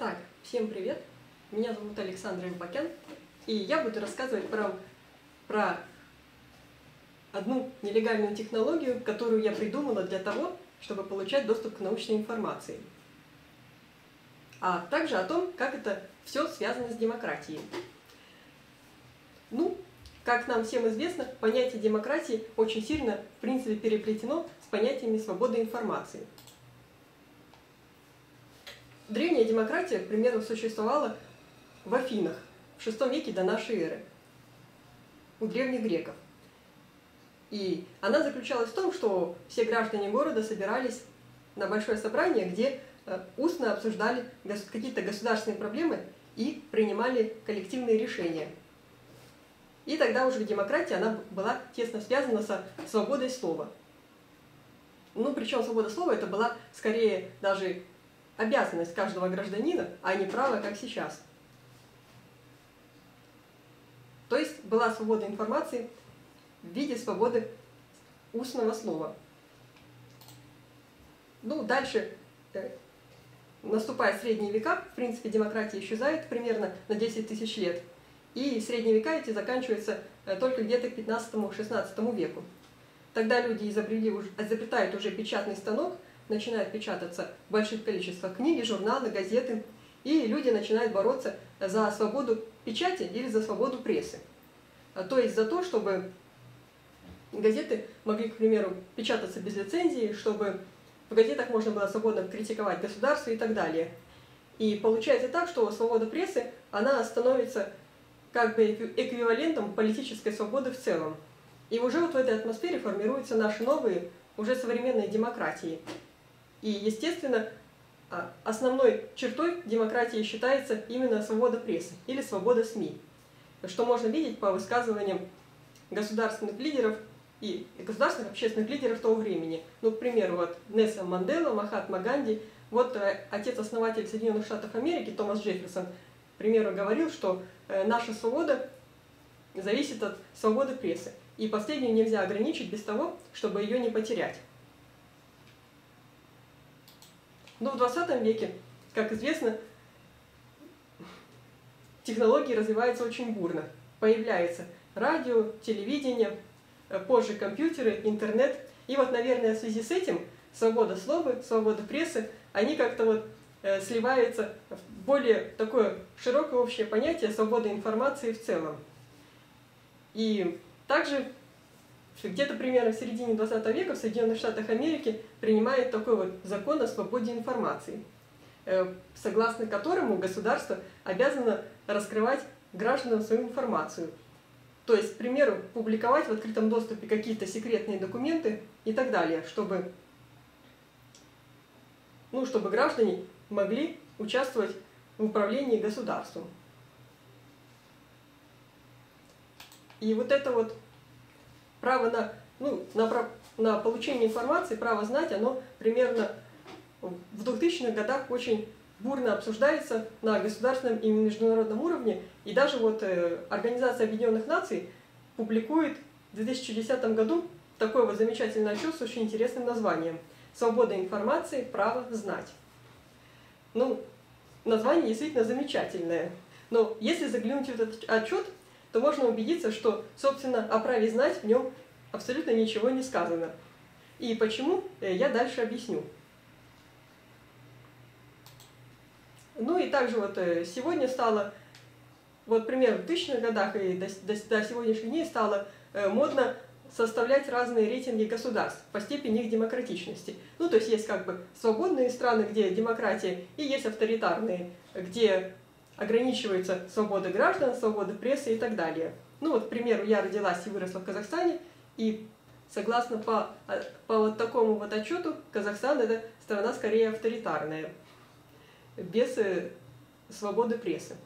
Так, всем привет! Меня зовут Александр Импакян, и я буду рассказывать про, про одну нелегальную технологию, которую я придумала для того, чтобы получать доступ к научной информации. А также о том, как это все связано с демократией. Ну, как нам всем известно, понятие демократии очень сильно, в принципе, переплетено с понятиями свободы информации. Древняя демократия, к примеру, существовала в Афинах в VI веке до нашей эры, у древних греков. И она заключалась в том, что все граждане города собирались на большое собрание, где э, устно обсуждали какие-то государственные проблемы и принимали коллективные решения. И тогда уже демократия она была тесно связана со свободой слова. Ну, причем свобода слова это была скорее даже обязанность каждого гражданина, а не право, как сейчас. То есть была свобода информации в виде свободы устного слова. Ну, дальше э, наступая средние века, в принципе, демократия исчезает примерно на 10 тысяч лет. И средние века эти заканчиваются э, только где-то к 15-16 веку. Тогда люди изобрели, изобретают уже печатный станок, начинают печататься в больших количествах книги, журналы, газеты, и люди начинают бороться за свободу печати или за свободу прессы. А, то есть за то, чтобы газеты могли, к примеру, печататься без лицензии, чтобы в газетах можно было свободно критиковать государство и так далее. И получается так, что свобода прессы, она становится как бы эквивалентом политической свободы в целом. И уже вот в этой атмосфере формируются наши новые, уже современные демократии. И, естественно, а, основной чертой демократии считается именно свобода прессы или свобода СМИ, что можно видеть по высказываниям государственных лидеров и государственных общественных лидеров того времени. Ну, к примеру, вот Несса Мандела, Махатма Ганди, вот э, отец-основатель Соединенных Штатов Америки Томас Джефферсон, к примеру, говорил, что э, наша свобода зависит от свободы прессы, и последнюю нельзя ограничить без того, чтобы ее не потерять. Но в 20 веке, как известно, технологии развиваются очень бурно. Появляется радио, телевидение, э, позже компьютеры, интернет. И вот, наверное, в связи с этим свобода слова, свобода прессы, они как-то вот э, сливаются в более такое широкое общее понятие свободы информации в целом. И также где-то примерно в середине 20 века в Соединенных Штатах Америки принимает такой вот закон о свободе информации, э, согласно которому государство обязано раскрывать гражданам свою информацию. То есть, к примеру, публиковать в открытом доступе какие-то секретные документы и так далее, чтобы, ну, чтобы граждане могли участвовать в управлении государством. И вот это вот право на, ну, на, на получение информации, право знать, оно примерно в 2000-х годах очень бурно обсуждается на государственном и международном уровне. И даже вот э, Организация Объединенных Наций публикует в 2010 году такой вот замечательный отчет с очень интересным названием «Свобода информации. Право знать». Ну, название действительно замечательное. Но если заглянуть в этот отчет, то можно убедиться, что, собственно, о праве знать в нем абсолютно ничего не сказано. И почему, э, я дальше объясню. Ну и также вот э, сегодня стало, вот примерно в тысячных годах и до, до, до сегодняшних дней стало э, модно составлять разные рейтинги государств по степени их демократичности. Ну, то есть есть как бы свободные страны, где демократия, и есть авторитарные, где ограничивается свобода граждан, свобода прессы и так далее. Ну вот, к примеру, я родилась и выросла в Казахстане, и согласно по, по вот такому вот отчету, Казахстан это страна скорее авторитарная, без э, свободы прессы.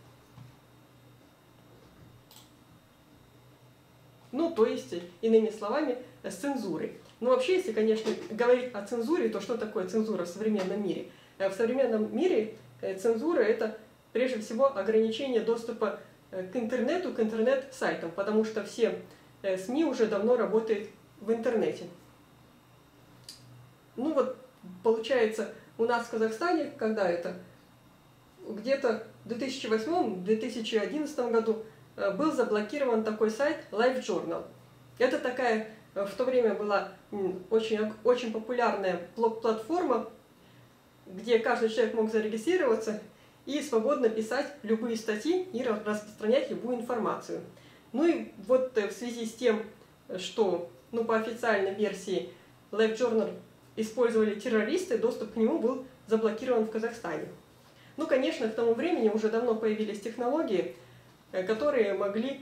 Ну, то есть, иными словами, с цензурой. Ну, вообще, если, конечно, говорить о цензуре, то что такое цензура в современном мире? Э, в современном мире э, цензура – это прежде всего ограничение доступа э, к интернету, к интернет-сайтам, потому что все э, СМИ уже давно работают в интернете. Ну вот, получается, у нас в Казахстане, когда это, где-то в 2008-2011 году э, был заблокирован такой сайт LiveJournal. Это такая в то время была очень, очень популярная блог-платформа, где каждый человек мог зарегистрироваться и свободно писать любые статьи и распространять любую информацию. Ну и вот в связи с тем, что ну, по официальной версии LiveJournal использовали террористы, доступ к нему был заблокирован в Казахстане. Ну, конечно, к тому времени уже давно появились технологии, э, которые могли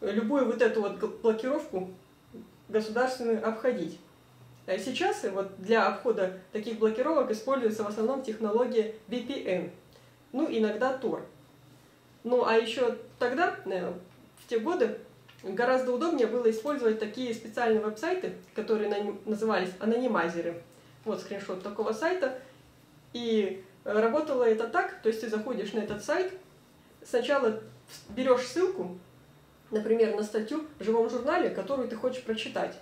любую вот эту вот блокировку государственную обходить. А сейчас вот для обхода таких блокировок используется в основном технология VPN, ну, иногда Tor. Ну, а еще тогда, в те годы, гораздо удобнее было использовать такие специальные веб-сайты, которые назывались анонимайзеры. Вот скриншот такого сайта. И работало это так, то есть ты заходишь на этот сайт, сначала берешь ссылку, например, на статью в живом журнале, которую ты хочешь прочитать.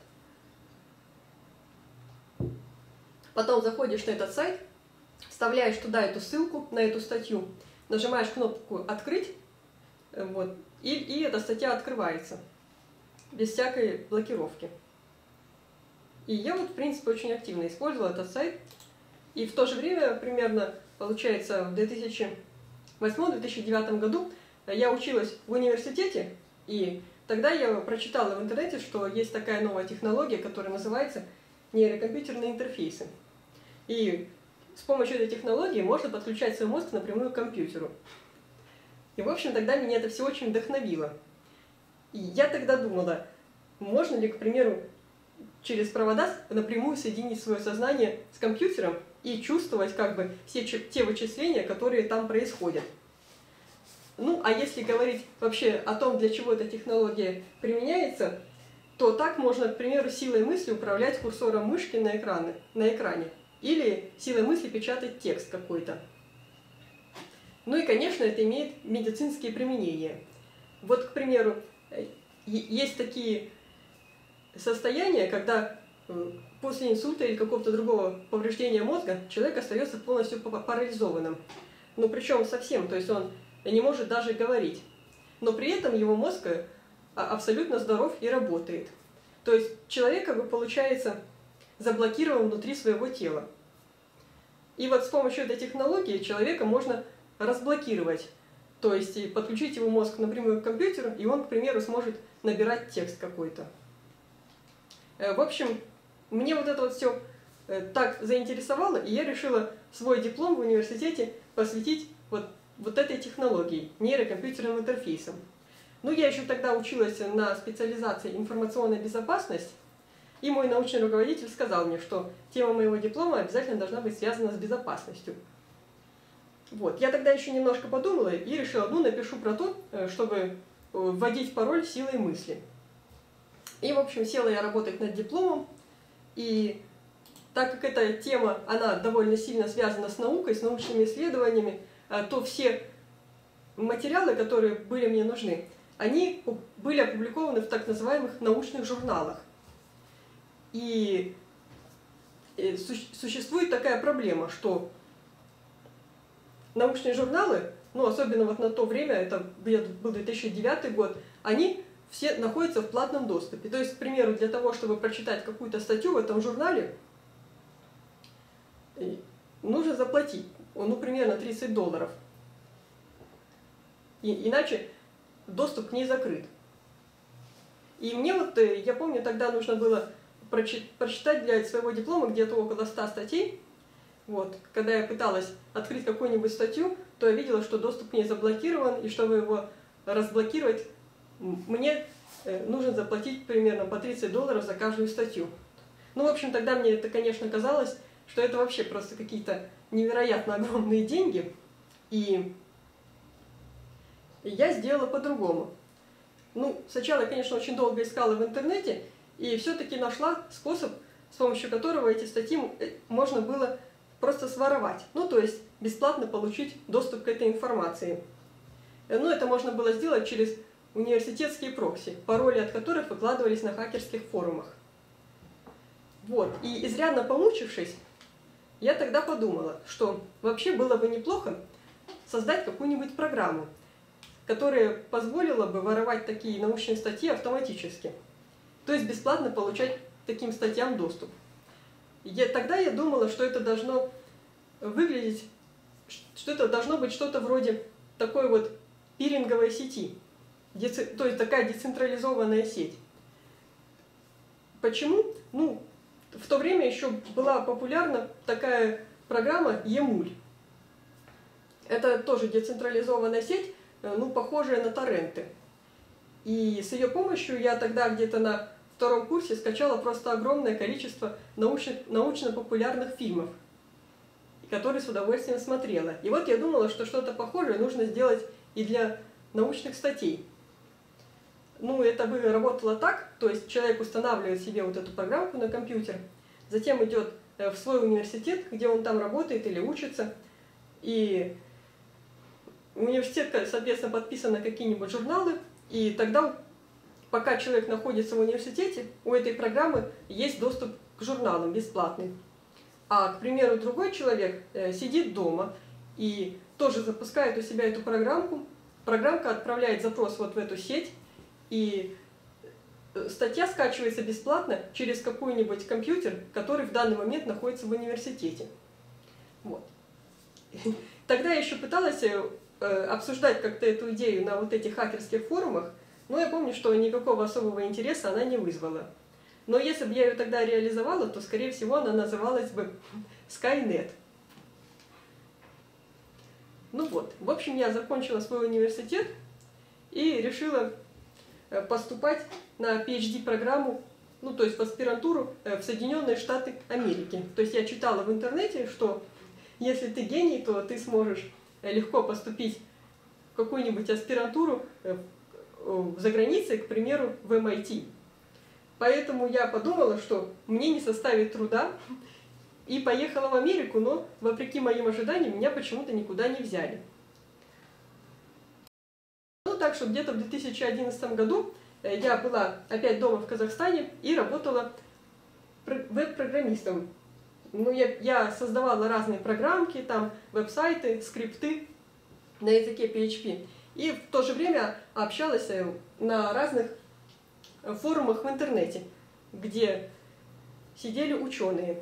Потом заходишь на этот сайт, вставляешь туда эту ссылку на эту статью, нажимаешь кнопку «Открыть», вот, и, и эта статья открывается без всякой блокировки. И я вот, в принципе, очень активно использовала этот сайт. И в то же время, примерно, получается, в 2008-2009 году я училась в университете, и тогда я прочитала в интернете, что есть такая новая технология, которая называется нейрокомпьютерные интерфейсы. И с помощью этой технологии можно подключать свой мозг напрямую к компьютеру. И, в общем, тогда меня это все очень вдохновило. И я тогда думала, можно ли, к примеру, через провода напрямую соединить свое сознание с компьютером и чувствовать как бы все те вычисления, которые там происходят. Ну, а если говорить вообще о том, для чего эта технология применяется, то так можно, к примеру, силой мысли управлять курсором мышки на, экраны, на экране. Или силой мысли печатать текст какой-то. Ну и, конечно, это имеет медицинские применения. Вот, к примеру, э, есть такие состояния, когда после инсульта или какого-то другого повреждения мозга человек остается полностью парализованным. Ну, причем совсем, то есть он не может даже говорить. Но при этом его мозг э, абсолютно здоров и работает. То есть человек, как бы, получается, заблокирован внутри своего тела. И вот с помощью этой технологии человека можно разблокировать, то есть подключить его мозг напрямую к компьютеру, и он, к примеру, сможет набирать текст какой-то. Э, в общем, мне вот это вот все э, так заинтересовало, и я решила свой диплом в университете посвятить вот, вот этой технологии, нейрокомпьютерным интерфейсам. Ну, я еще тогда училась на специализации информационная безопасность, и мой научный руководитель сказал мне, что тема моего диплома обязательно должна быть связана с безопасностью. Вот. Я тогда еще немножко подумала и решила, ну, напишу про то, э, чтобы э, вводить пароль силой мысли. И, в общем, села я работать над дипломом, и так как эта тема, она довольно сильно связана с наукой, с научными исследованиями, э, то все материалы, которые были мне нужны, они были опубликованы в так называемых научных журналах. И э, существует такая проблема, что научные журналы, ну особенно вот на то время, это был 2009 год, они все находятся в платном доступе. То есть, к примеру, для того, чтобы прочитать какую-то статью в этом журнале, э, нужно заплатить, ну, примерно 30 долларов. И, иначе доступ к ней закрыт. И мне вот, э, я помню, тогда нужно было прочитать для своего диплома где-то около 100 статей. Вот. Когда я пыталась открыть какую-нибудь статью, то я видела, что доступ к ней заблокирован, и чтобы его разблокировать, мне э, нужно заплатить примерно по 30 долларов за каждую статью. Ну, в общем, тогда мне это, конечно, казалось, что это вообще просто какие-то невероятно огромные деньги. И я сделала по-другому. Ну, сначала я, конечно, очень долго искала в интернете, и все-таки нашла способ, с помощью которого эти статьи э, можно было просто своровать. Ну, то есть бесплатно получить доступ к этой информации. Э, ну, это можно было сделать через университетские прокси, пароли от которых выкладывались на хакерских форумах. Вот. И изрядно помучившись, я тогда подумала, что вообще было бы неплохо создать какую-нибудь программу, которая позволила бы воровать такие научные статьи автоматически. То есть бесплатно получать таким статьям доступ. Я, тогда я думала, что это должно выглядеть, что это должно быть что-то вроде такой вот пиринговой сети, то есть такая децентрализованная сеть. Почему? Ну, в то время еще была популярна такая программа Емуль. Это тоже децентрализованная сеть, э, ну, похожая на торренты. И с ее помощью я тогда где-то на втором курсе скачала просто огромное количество научно-популярных фильмов, которые с удовольствием смотрела. И вот я думала, что что-то похожее нужно сделать и для научных статей. Ну, это бы работало так, то есть человек устанавливает себе вот эту программку на компьютер, затем идет э, в свой университет, где он там работает или учится, и университет, соответственно, подписан на какие-нибудь журналы, и тогда, пока человек находится в университете, у этой программы есть доступ к журналам бесплатный. А, к примеру, другой человек э, сидит дома и тоже запускает у себя эту программку, программка отправляет запрос вот в эту сеть, и э, статья скачивается бесплатно через какой-нибудь компьютер, который в данный момент находится в университете. Вот. Тогда я еще пыталась э, обсуждать как-то эту идею на вот этих хакерских форумах, но я помню, что никакого особого интереса она не вызвала. Но если бы я ее тогда реализовала, то, скорее всего, она называлась бы Skynet. Ну вот, в общем, я закончила свой университет и решила Э, поступать на PhD-программу, ну, то есть в аспирантуру э, в Соединенные Штаты Америки. То есть я читала в интернете, что если ты гений, то ты сможешь э, легко поступить в какую-нибудь аспирантуру за границей, к примеру, в MIT. Поэтому я подумала, что мне не составит труда, и поехала в Америку, но, вопреки моим ожиданиям, меня почему-то никуда не взяли так, что где-то в 2011 году э, я была опять дома в Казахстане и работала веб-программистом. Ну, я, я создавала разные программки, там, веб-сайты, скрипты на языке PHP. И в то же время общалась э, на разных э, форумах в интернете, где сидели ученые.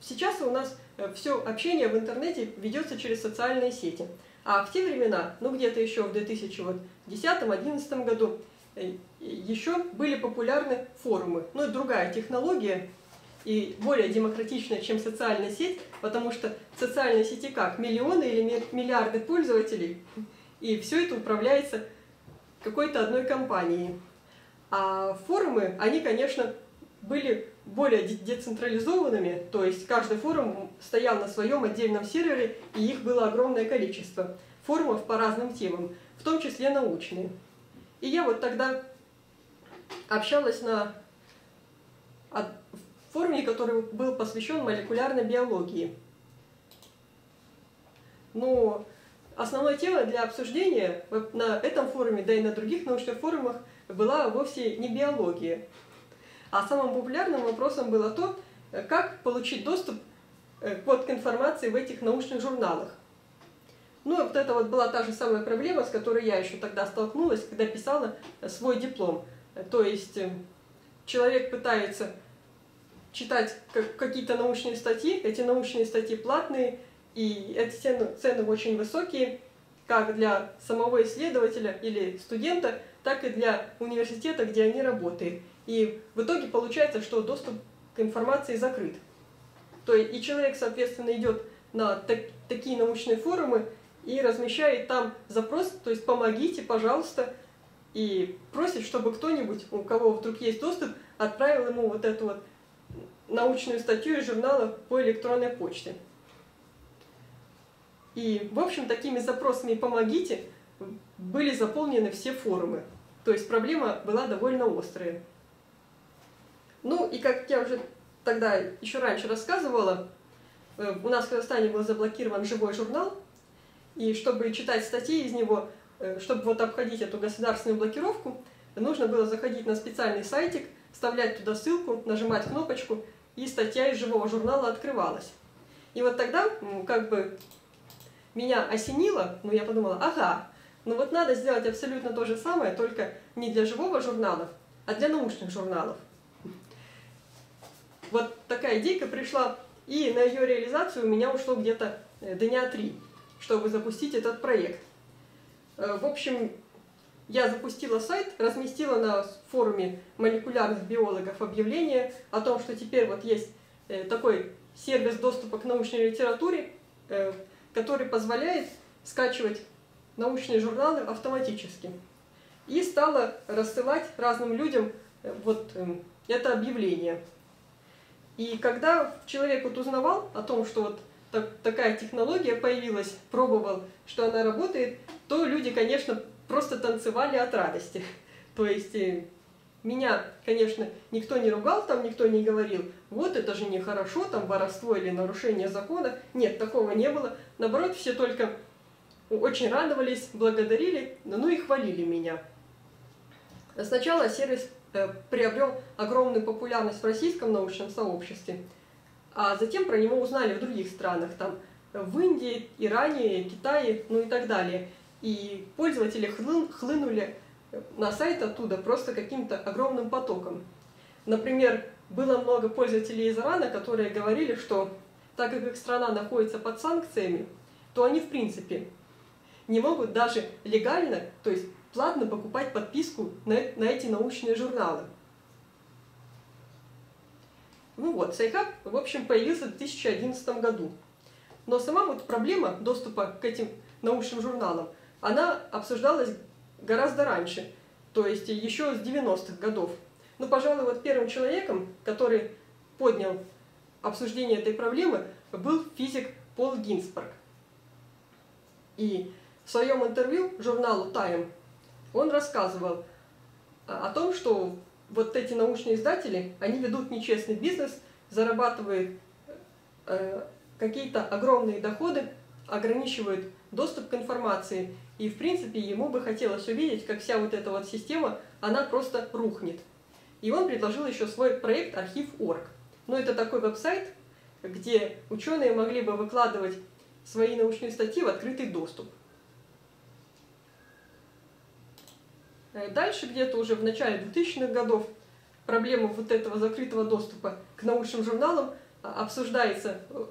Сейчас у нас все общение в интернете ведется через социальные сети. А в те времена, ну где-то еще в 2010-2011 году, э, еще были популярны форумы. Ну, это другая технология и более демократичная, чем социальная сеть, потому что в социальной сети как? Миллионы или миллиарды пользователей, и все это управляется какой-то одной компанией. А форумы, они, конечно, были более децентрализованными, то есть каждый форум стоял на своем отдельном сервере, и их было огромное количество форумов по разным темам, в том числе научные. И я вот тогда общалась на форуме, который был посвящен молекулярной биологии. Но основной темой для обсуждения на этом форуме, да и на других научных форумах была вовсе не биология, а самым популярным вопросом было то, э, как получить доступ э, вот, к информации в этих научных журналах. Ну, вот это вот была та же самая проблема, с которой я еще тогда столкнулась, когда писала э, свой диплом. То есть человек пытается читать какие-то научные статьи, эти научные статьи платные, и эти цены, цены очень высокие, как для самого исследователя или студента, так и для университета, где они работают. И в итоге получается, что доступ к информации закрыт. То есть и человек, соответственно, идет на так, такие научные форумы и размещает там запрос, то есть помогите, пожалуйста, и просит, чтобы кто-нибудь, у кого вдруг есть доступ, отправил ему вот эту вот научную статью из журнала по электронной почте. И, в общем, такими запросами «помогите» были заполнены все форумы. То есть проблема была довольно острая. Ну и как я уже тогда еще раньше рассказывала, э, у нас в Казахстане был заблокирован живой журнал, и чтобы читать статьи из него, э, чтобы вот обходить эту государственную блокировку, нужно было заходить на специальный сайтик, вставлять туда ссылку, нажимать кнопочку, и статья из живого журнала открывалась. И вот тогда, как бы, меня осенило, ну я подумала, ага, ну вот надо сделать абсолютно то же самое, только не для живого журнала, а для научных журналов. Вот такая идейка пришла, и на ее реализацию у меня ушло где-то э, дня три, чтобы запустить этот проект. Э, в общем, я запустила сайт, разместила на форуме молекулярных биологов объявление о том, что теперь вот есть э, такой сервис доступа к научной литературе, который позволяет скачивать научные журналы автоматически. И стала рассылать разным людям вот эм, это объявление. И когда человек вот узнавал о том, что вот так, такая технология появилась, пробовал, что она работает, то люди, конечно, просто танцевали от радости. То есть э, меня, конечно, никто не ругал, там никто не говорил, вот это же нехорошо, там воровство или нарушение закона. Нет, такого не было. Наоборот, все только очень радовались, благодарили, ну и хвалили меня. Сначала сервис Э, приобрел огромную популярность в российском научном сообществе, а затем про него узнали в других странах, там в Индии, Иране, Китае, ну и так далее. И пользователи хлынули на сайт оттуда просто каким-то огромным потоком. Например, было много пользователей из Ирана, которые говорили, что так как их страна находится под санкциями, то они в принципе не могут даже легально, то есть платно покупать подписку на, на эти научные журналы. Ну вот, Sci-Hub, в общем, появился в 2011 году. Но сама вот проблема доступа к этим научным журналам, она обсуждалась гораздо раньше, то есть еще с 90-х годов. Но, пожалуй, вот первым человеком, который поднял обсуждение этой проблемы, был физик Пол Гинспарг. И в своем интервью журналу Time он рассказывал о том, что вот эти научные издатели, они ведут нечестный бизнес, зарабатывают э, какие-то огромные доходы, ограничивают доступ к информации. И, в принципе, ему бы хотелось увидеть, как вся вот эта вот система, она просто рухнет. И он предложил еще свой проект Архив.орг. Ну, это такой веб-сайт, где ученые могли бы выкладывать свои научные статьи в открытый доступ. Э, дальше, где-то уже в начале 2000-х годов, проблема вот этого закрытого доступа к научным журналам а, обсуждается э,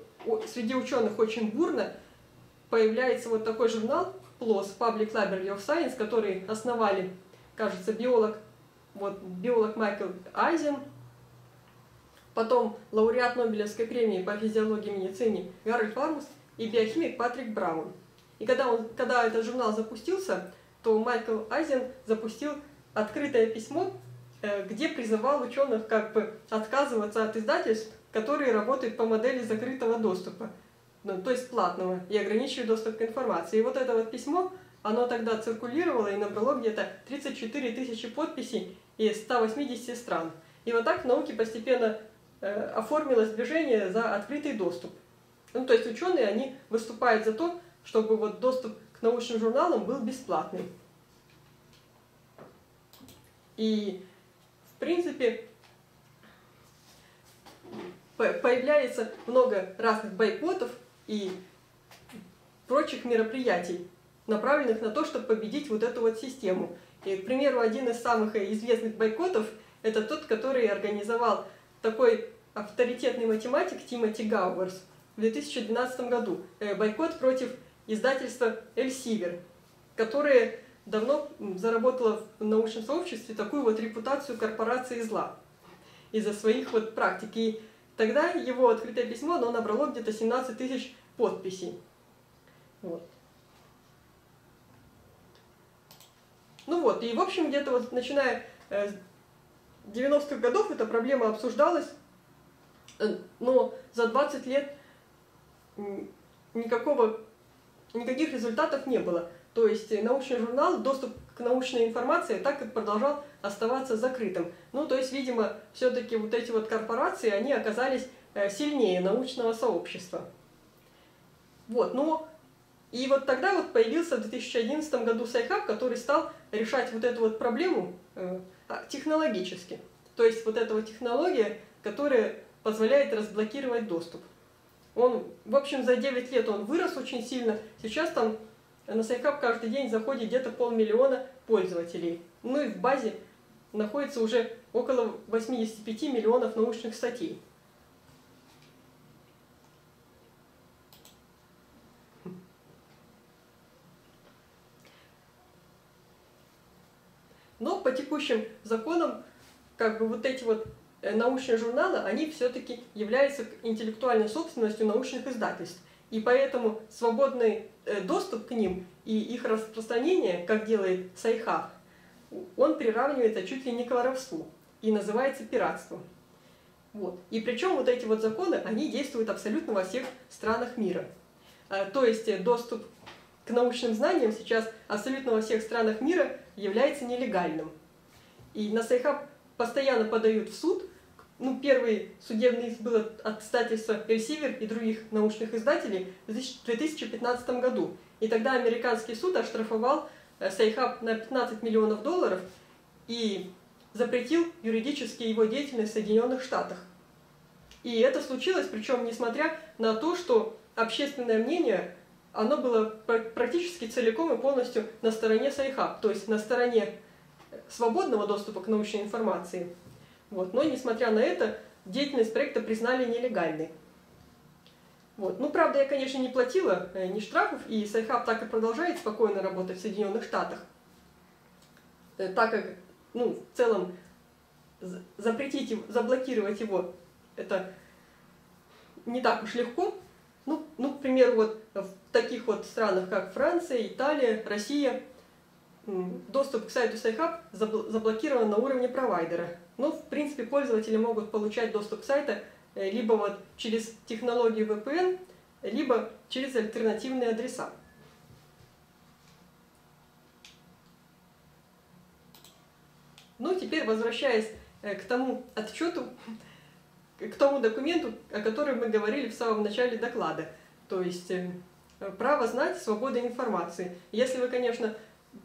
среди ученых очень бурно. Появляется вот такой журнал PLOS, Public Library of Science, который основали, кажется, биолог, вот, биолог Майкл Айзен, потом лауреат Нобелевской премии по физиологии и медицине Гарольд Фармус и биохимик Патрик Браун. И когда, он, когда этот журнал запустился, то Майкл Айзен запустил открытое письмо, э, где призывал ученых как бы отказываться от издательств, которые работают по модели закрытого доступа, ну, то есть платного, и ограничивают доступ к информации. И вот это вот письмо, оно тогда циркулировало и набрало где-то 34 тысячи подписей из 180 стран. И вот так в науке постепенно оформилось движение за открытый доступ. Ну, то есть ученые, они выступают за то, чтобы вот доступ научным журналам был бесплатный. И, в принципе, появляется много разных бойкотов и прочих мероприятий, направленных на то, чтобы победить вот эту вот систему. И, к примеру, один из самых известных бойкотов – это тот, который организовал такой авторитетный математик Тимоти Гауэрс в 2012 году. Э, бойкот против издательство Эльсивер, которое давно заработало в научном сообществе такую вот репутацию корпорации зла из-за своих вот практик. И тогда его открытое письмо, оно набрало где-то 17 тысяч подписей. Вот. Ну вот, и в общем где-то вот начиная э, 90-х годов эта проблема обсуждалась, э, но за 20 лет никакого никаких результатов не было. То есть научный журнал, доступ к научной информации так и продолжал оставаться закрытым. Ну, то есть, видимо, все-таки вот эти вот корпорации, они оказались э, сильнее научного сообщества. Вот, но и вот тогда вот появился в 2011 году Sci-Hub, который стал решать вот эту вот проблему технологически. То есть вот эта вот технология, которая позволяет разблокировать доступ. Он, в общем, за 9 лет он вырос очень сильно. Сейчас там на Sci-Hub каждый день заходит где-то полмиллиона пользователей. Ну и в базе находится уже около 85 миллионов научных статей. Но по текущим законам, как бы вот эти вот э, научные журналы, они все-таки являются интеллектуальной собственностью научных издательств. И поэтому свободный э, доступ к ним и их распространение, как делает Sci-Hub, он приравнивается чуть ли не к воровству и называется пиратством. Вот. И причем вот эти вот законы, они действуют абсолютно во всех странах мира. А, то есть э, доступ к научным знаниям сейчас абсолютно во всех странах мира является нелегальным. И на Sci-Hub постоянно подают в суд. Ну, первый судебный иск был от издательства Эльсивер и других научных издателей в 2015 году. И тогда американский суд оштрафовал э, Sci-Hub на 15 миллионов долларов и запретил юридически его деятельность в Соединенных Штатах. И это случилось, причем несмотря на то, что общественное мнение оно было практически целиком и полностью на стороне Sci-Hub, то есть на стороне свободного доступа к научной информации. Вот. Но, несмотря на это, деятельность проекта признали нелегальной. Вот. Ну, правда, я, конечно, не платила э, ни штрафов, и Sci-Hub так и продолжает спокойно работать в Соединенных Штатах, э, так как, ну, в целом, запретить, заблокировать его, это не так уж легко, ну, ну, к примеру, вот в таких вот странах, как Франция, Италия, Россия, доступ к сайту SciHub заблокирован на уровне провайдера. Но, в принципе, пользователи могут получать доступ к сайту э, либо вот через технологию VPN, либо через альтернативные адреса. Ну, теперь возвращаясь э, к тому отчету, к тому документу, о котором мы говорили в самом начале доклада. То есть э, право знать, свобода информации. Если вы, конечно,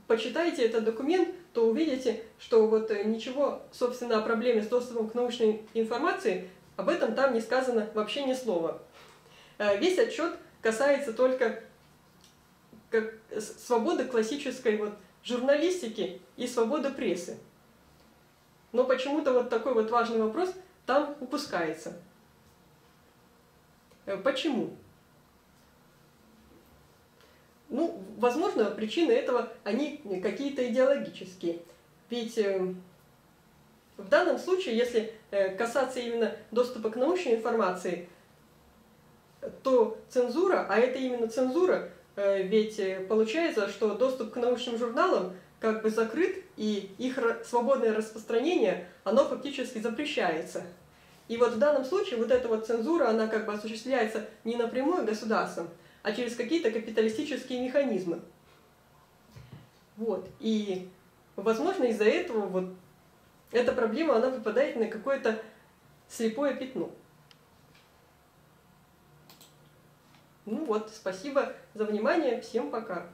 почитаете этот документ, то увидите, что вот э, ничего, собственно, о проблеме с доступом к научной информации, об этом там не сказано вообще ни слова. Э, весь отчет касается только как свободы классической вот журналистики и свободы прессы. Но почему-то вот такой вот важный вопрос – там упускается. Э, почему? Ну, возможно, причины этого, они какие-то идеологические. Ведь э, в данном случае, если э, касаться именно доступа к научной информации, то цензура, а это именно цензура, ведь получается, что доступ к научным журналам как бы закрыт, и их свободное распространение, оно фактически запрещается. И вот в данном случае вот эта вот цензура, она как бы осуществляется не напрямую государством, а через какие-то капиталистические механизмы. Вот. И, возможно, из-за этого вот эта проблема, она выпадает на какое-то слепое пятно. Ну вот, спасибо за внимание, всем пока.